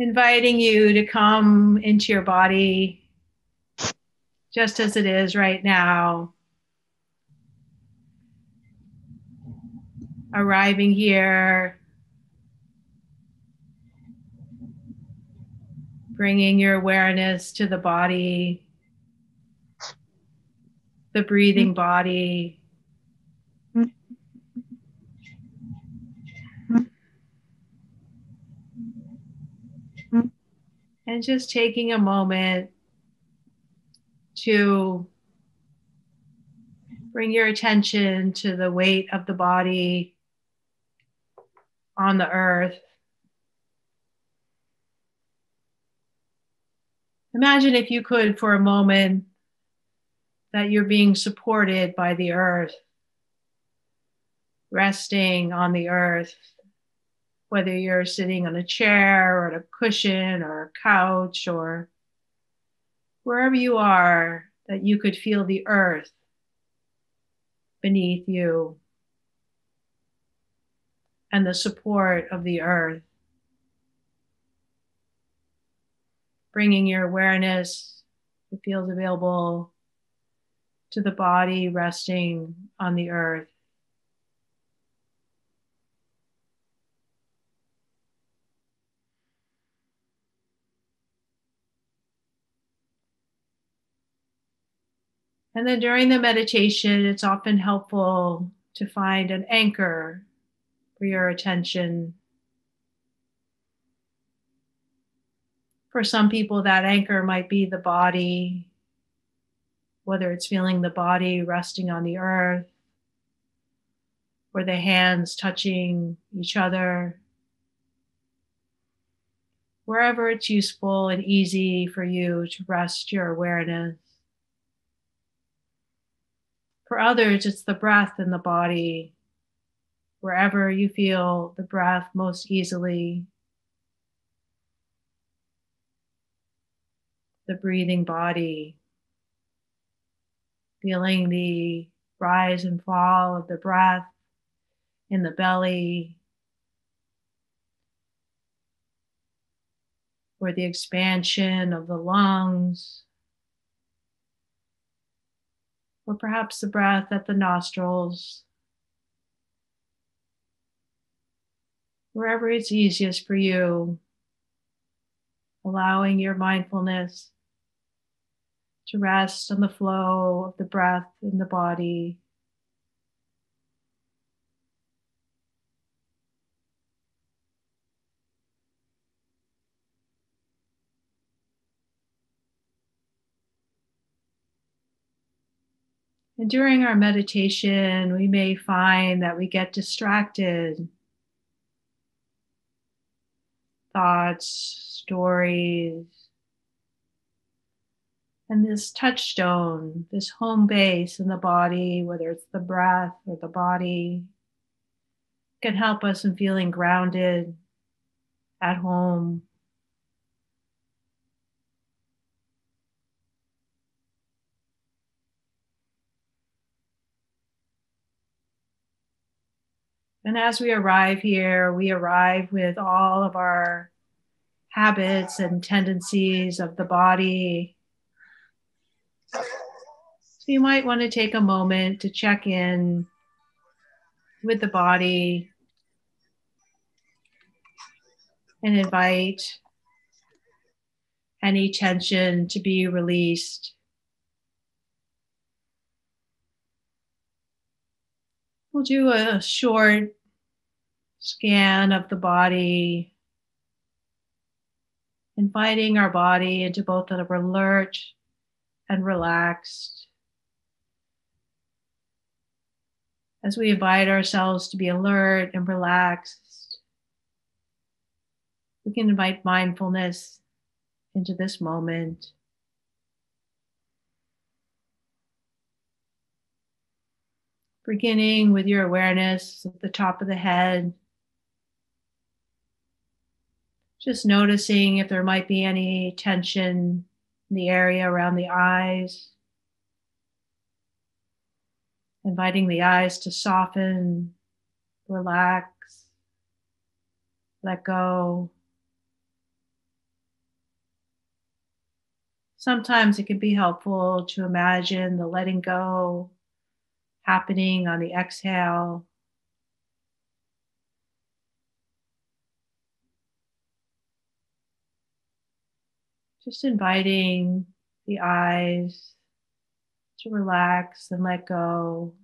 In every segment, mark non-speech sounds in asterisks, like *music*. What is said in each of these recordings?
inviting you to come into your body just as it is right now. Arriving here, bringing your awareness to the body, the breathing mm-hmm. body. And just taking a moment to bring your attention to the weight of the body on the earth. Imagine if you could, for a moment, that you're being supported by the earth, resting on the earth, whether you're sitting on a chair or a cushion or a couch or wherever you are, that you could feel the earth beneath you and the support of the earth. Bringing your awareness, it feels available to the body resting on the earth. And then during the meditation, it's often helpful to find an anchor for your attention. For some people, that anchor might be the body, whether it's feeling the body resting on the earth or the hands touching each other. Wherever it's useful and easy for you to rest your awareness. For others, it's the breath in the body, wherever you feel the breath most easily. The breathing body, feeling the rise and fall of the breath in the belly, or the expansion of the lungs or perhaps the breath at the nostrils, wherever it's easiest for you, allowing your mindfulness to rest on the flow of the breath in the body. And during our meditation, we may find that we get distracted. Thoughts, stories. And this touchstone, this home base in the body, whether it's the breath or the body, can help us in feeling grounded at home. And as we arrive here, we arrive with all of our habits and tendencies of the body. So you might want to take a moment to check in with the body and invite any tension to be released. We'll do a short scan of the body, inviting our body into both of alert and relaxed. As we invite ourselves to be alert and relaxed, we can invite mindfulness into this moment. Beginning with your awareness at the top of the head, just noticing if there might be any tension in the area around the eyes. Inviting the eyes to soften, relax, let go. Sometimes it can be helpful to imagine the letting go happening on the exhale. Just inviting the eyes to relax and let go.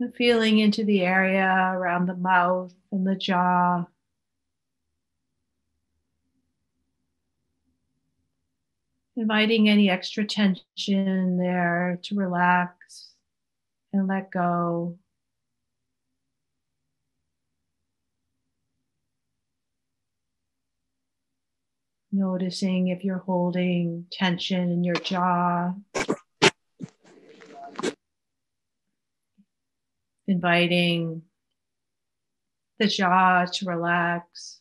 And feeling into the area around the mouth and the jaw. Inviting any extra tension there to relax and let go. Noticing if you're holding tension in your jaw. Inviting the jaw to relax.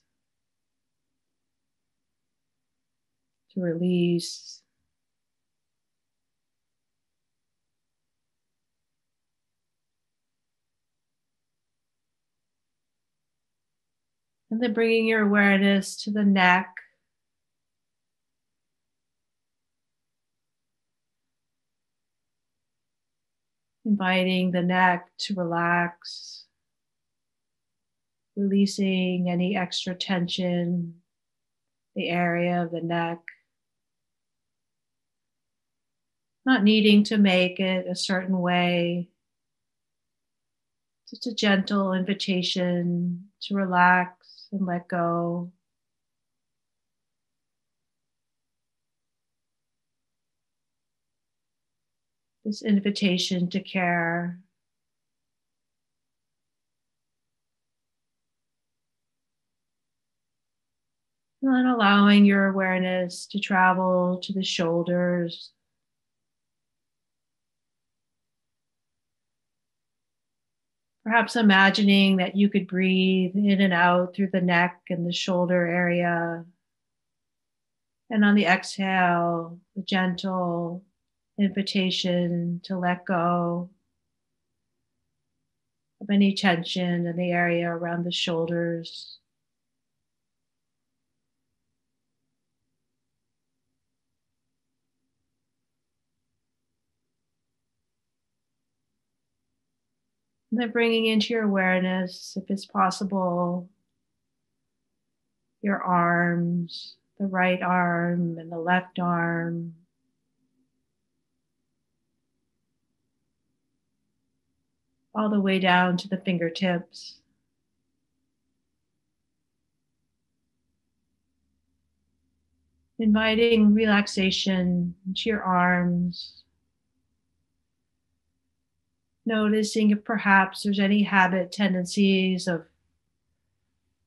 To release. And then bringing your awareness to the neck. Inviting the neck to relax, releasing any extra tension, the area of the neck. Not needing to make it a certain way. Just a gentle invitation to relax and let go. This invitation to care. And allowing your awareness to travel to the shoulders, Perhaps imagining that you could breathe in and out through the neck and the shoulder area. And on the exhale, the gentle invitation to let go of any tension in the area around the shoulders. Then bringing into your awareness, if it's possible, your arms, the right arm and the left arm. All the way down to the fingertips. Inviting relaxation into your arms, noticing if perhaps there's any habit tendencies of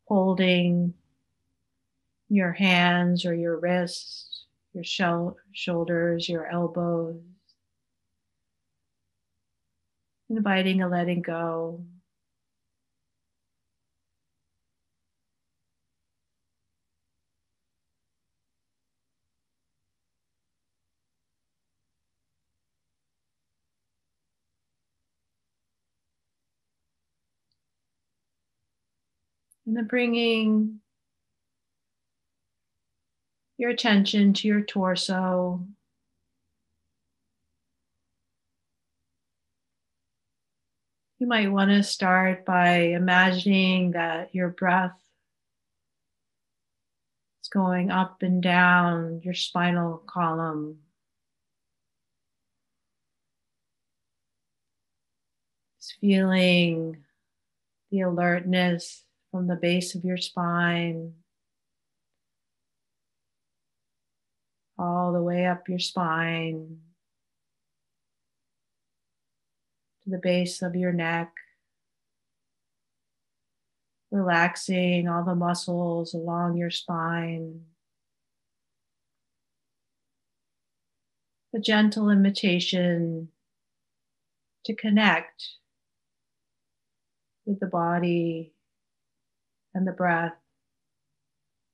holding your hands or your wrists, your shell, shoulders, your elbows. Inviting a letting go. Then bringing your attention to your torso. You might want to start by imagining that your breath is going up and down your spinal column. Just feeling the alertness from the base of your spine all the way up your spine to the base of your neck, relaxing all the muscles along your spine. A gentle invitation to connect with the body and the breath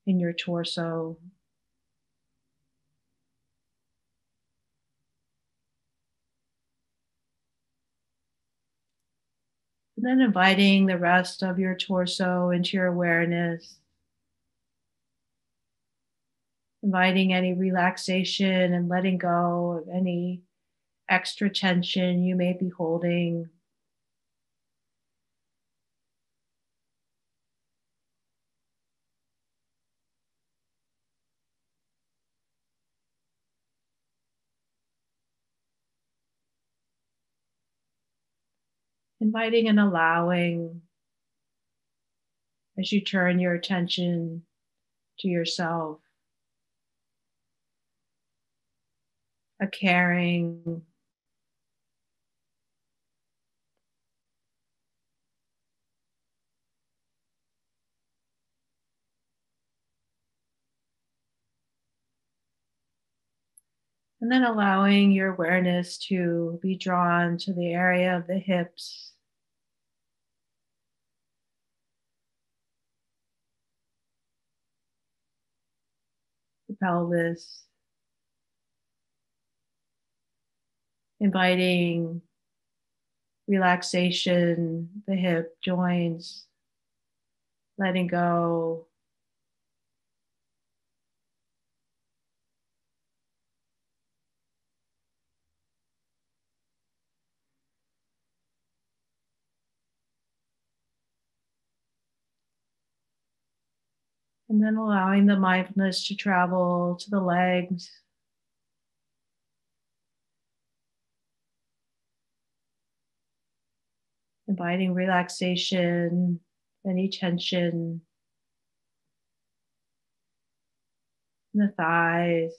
in your torso. And then inviting the rest of your torso into your awareness. Inviting any relaxation and letting go of any extra tension you may be holding. Inviting and allowing as you turn your attention to yourself. A caring, And then allowing your awareness to be drawn to the area of the hips pelvis, inviting relaxation, the hip joints, letting go. And then allowing the mindfulness to travel to the legs. Inviting relaxation, any tension in the thighs,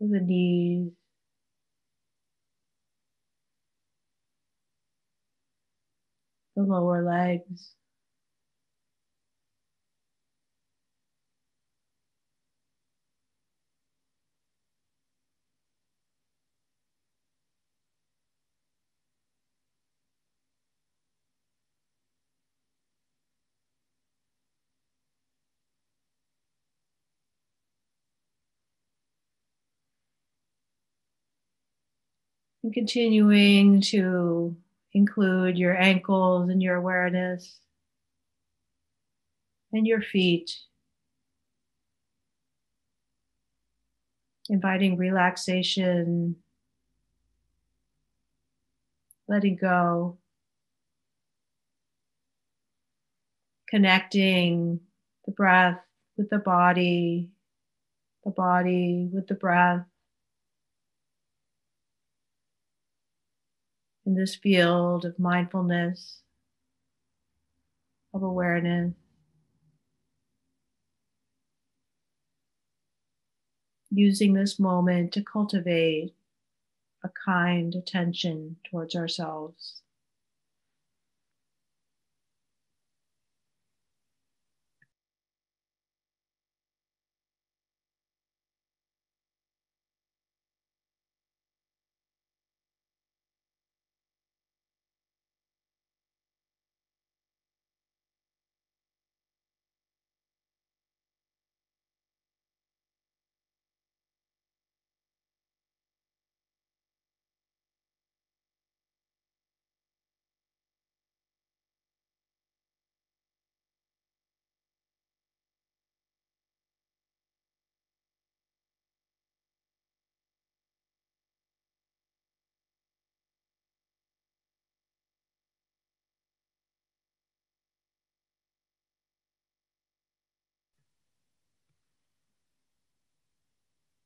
the knees. The lower legs. And continuing to include your ankles and your awareness and your feet. Inviting relaxation, letting go, connecting the breath with the body, the body with the breath. In this field of mindfulness, of awareness. Using this moment to cultivate a kind attention towards ourselves.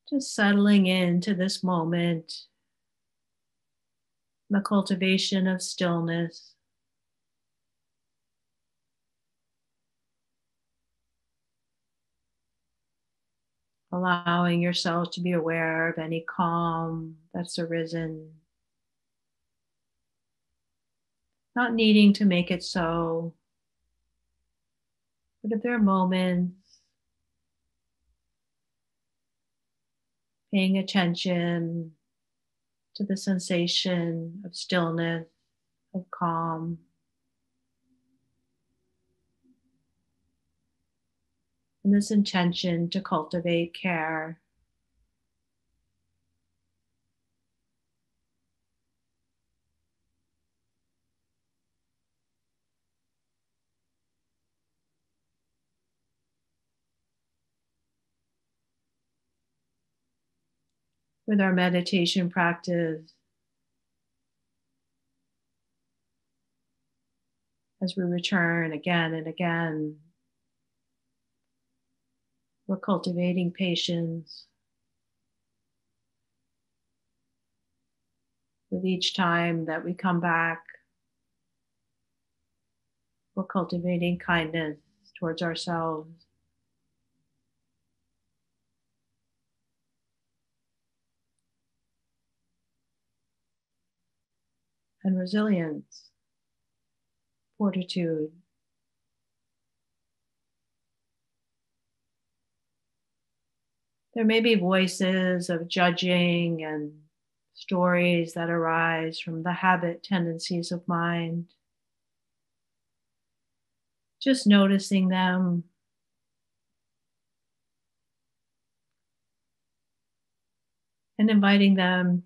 Just settling into this moment, the cultivation of stillness. Allowing yourself to be aware of any calm that's arisen. Not needing to make it so, but if there are moments paying attention to the sensation of stillness, of calm. And this intention to cultivate care. With our meditation practice. As we return again and again, we're cultivating patience. With each time that we come back, we're cultivating kindness towards ourselves. And resilience, fortitude. There may be voices of judging and stories that arise from the habit tendencies of mind. Just noticing them. And inviting them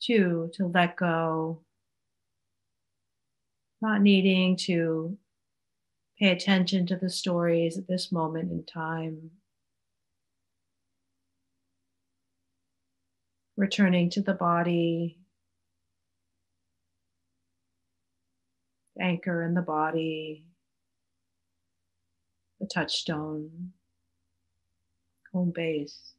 too to let go, not needing to pay attention to the stories at this moment in time. returning to the body, anchor in the body, the touchstone, home base.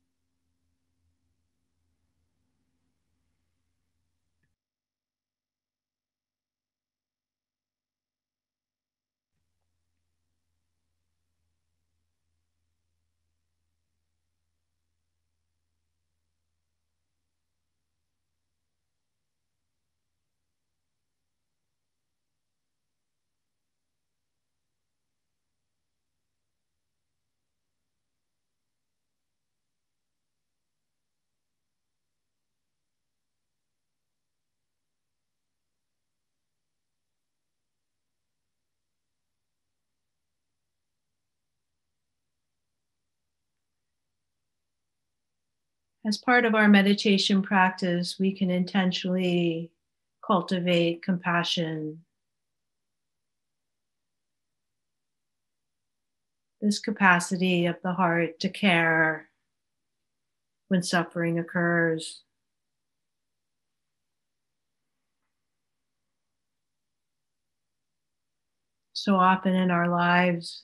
As part of our meditation practice, we can intentionally cultivate compassion. This capacity of the heart to care when suffering occurs. So often in our lives,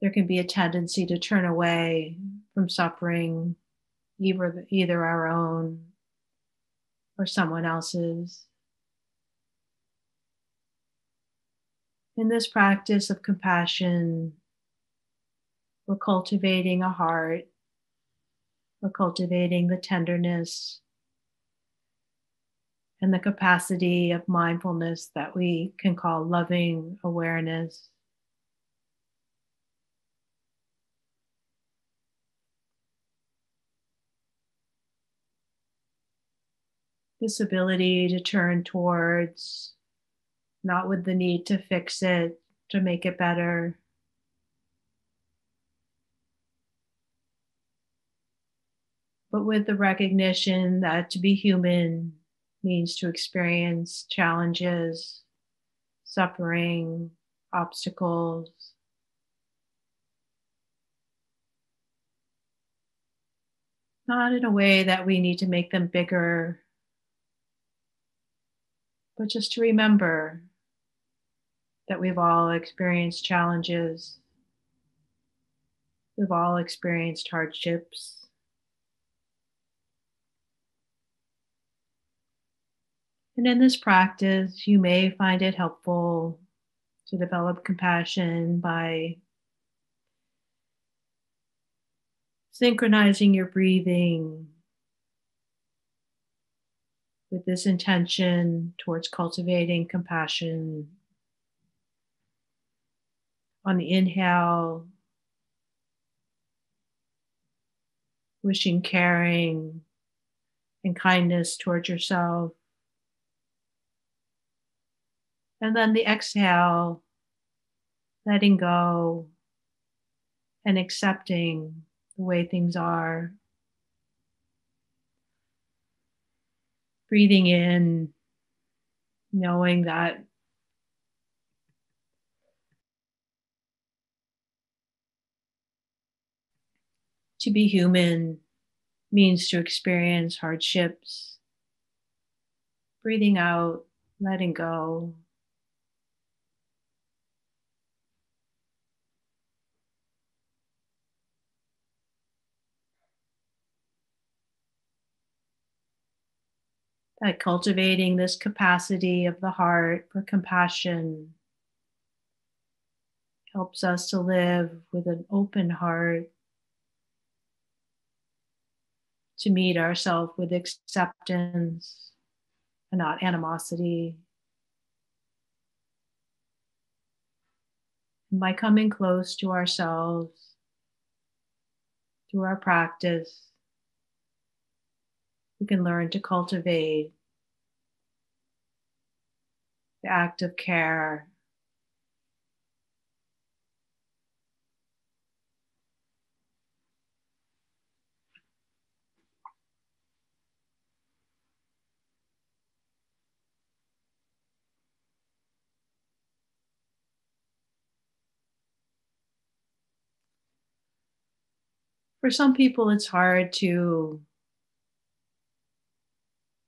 there can be a tendency to turn away from suffering, either, either our own or someone else's. In this practice of compassion, we're cultivating a heart, we're cultivating the tenderness and the capacity of mindfulness that we can call loving awareness. This ability to turn towards, not with the need to fix it, to make it better. But with the recognition that to be human means to experience challenges, suffering, obstacles. Not in a way that we need to make them bigger but just to remember that we've all experienced challenges, we've all experienced hardships. And in this practice, you may find it helpful to develop compassion by synchronizing your breathing with this intention towards cultivating compassion. On the inhale, wishing caring and kindness towards yourself. And then the exhale, letting go and accepting the way things are. Breathing in, knowing that To be human means to experience hardships. Breathing out, letting go. By cultivating this capacity of the heart for compassion helps us to live with an open heart, to meet ourselves with acceptance and not animosity. By coming close to ourselves through our practice, we can learn to cultivate the act of care. For some people, it's hard to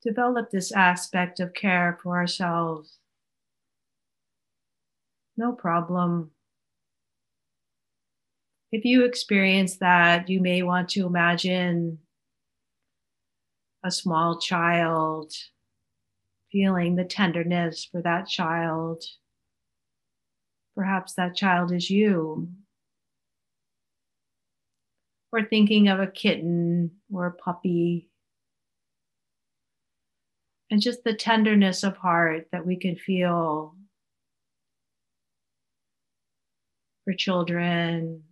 develop this aspect of care for ourselves. No problem. If you experience that, you may want to imagine a small child feeling the tenderness for that child. Perhaps that child is you. Or thinking of a kitten or a puppy and just the tenderness of heart that we can feel for children,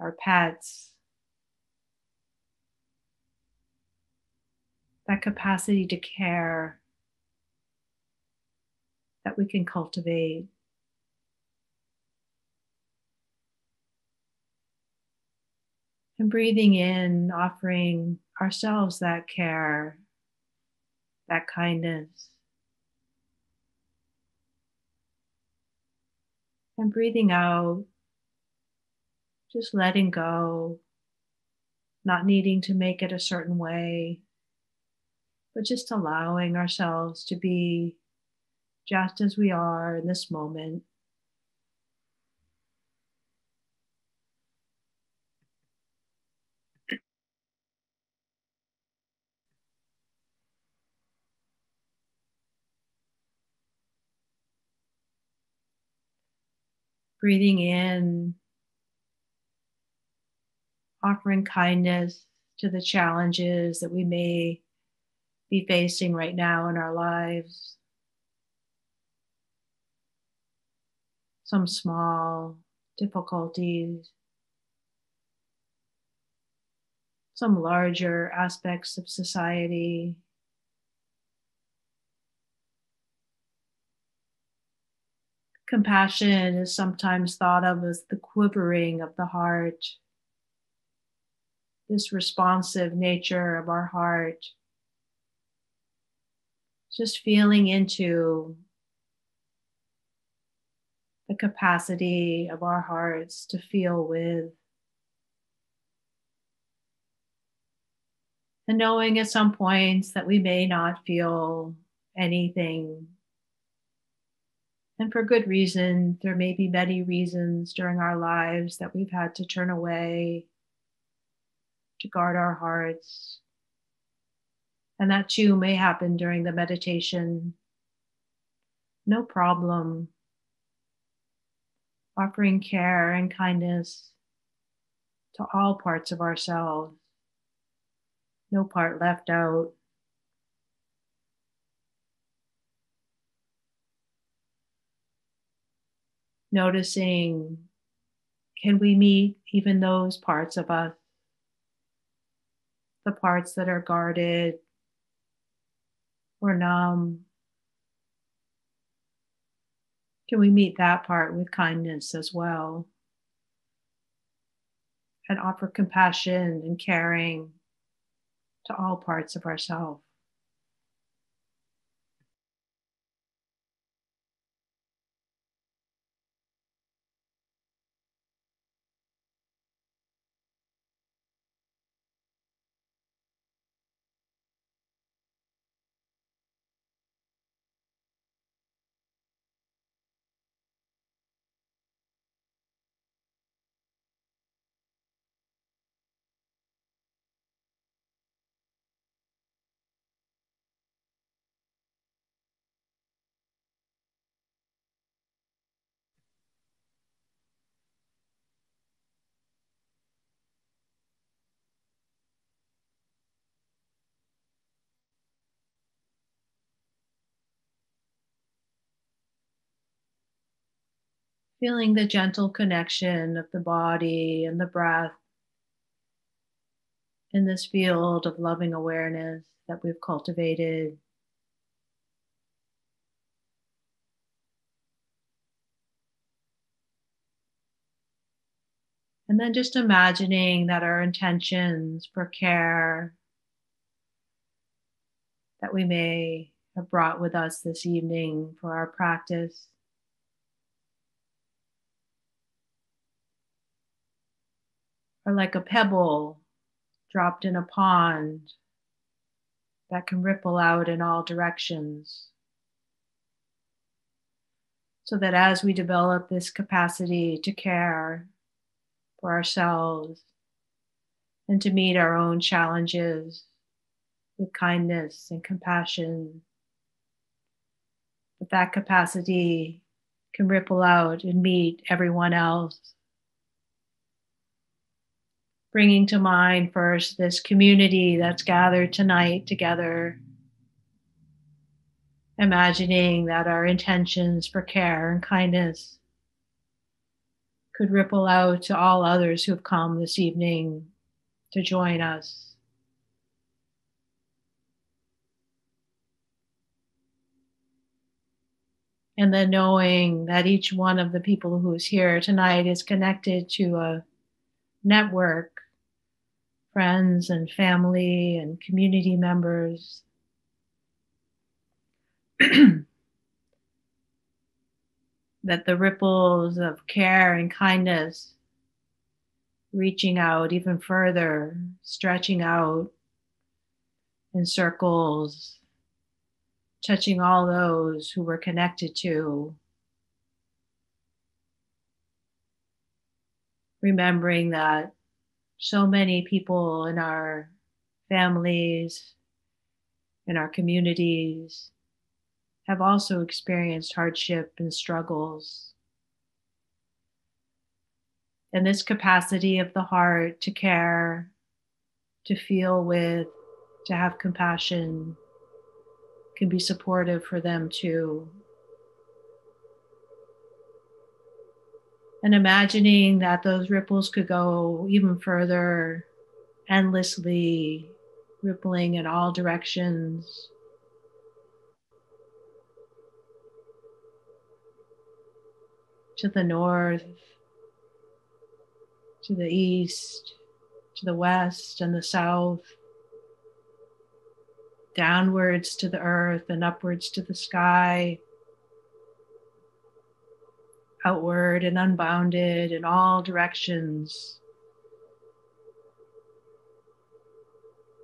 our pets. That capacity to care that we can cultivate. And breathing in, offering ourselves that care that kindness. And breathing out, just letting go, not needing to make it a certain way, but just allowing ourselves to be just as we are in this moment. Breathing in, offering kindness to the challenges that we may be facing right now in our lives. Some small difficulties, some larger aspects of society. Compassion is sometimes thought of as the quivering of the heart, this responsive nature of our heart. Just feeling into the capacity of our hearts to feel with. And knowing at some points that we may not feel anything and for good reason. There may be many reasons during our lives that we've had to turn away to guard our hearts. And that too may happen during the meditation. No problem. Offering care and kindness to all parts of ourselves, no part left out. Noticing can we meet even those parts of us, the parts that are guarded or numb? Can we meet that part with kindness as well? And offer compassion and caring to all parts of ourselves. Feeling the gentle connection of the body and the breath in this field of loving awareness that we've cultivated. And then just imagining that our intentions for care that we may have brought with us this evening for our practice are like a pebble dropped in a pond that can ripple out in all directions. So that as we develop this capacity to care for ourselves and to meet our own challenges with kindness and compassion, that that capacity can ripple out and meet everyone else bringing to mind first this community that's gathered tonight together. Imagining that our intentions for care and kindness could ripple out to all others who have come this evening to join us. And then knowing that each one of the people who's here tonight is connected to a network, friends and family and community members. *clears throat* that the ripples of care and kindness reaching out even further, stretching out in circles, touching all those who we're connected to. Remembering that so many people in our families, in our communities, have also experienced hardship and struggles. And this capacity of the heart to care, to feel with, to have compassion can be supportive for them too. And imagining that those ripples could go even further, endlessly rippling in all directions. To the north, to the east, to the west and the south, downwards to the earth and upwards to the sky outward and unbounded in all directions.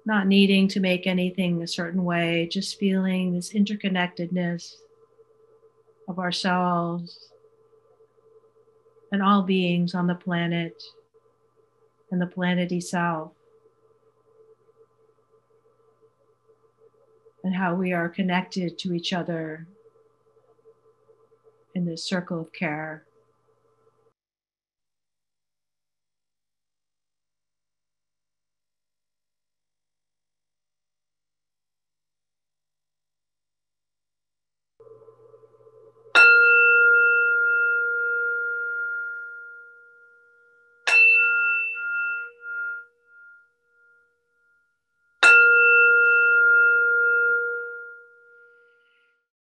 Not needing to make anything a certain way, just feeling this interconnectedness of ourselves and all beings on the planet and the planet itself. And how we are connected to each other in this circle of care.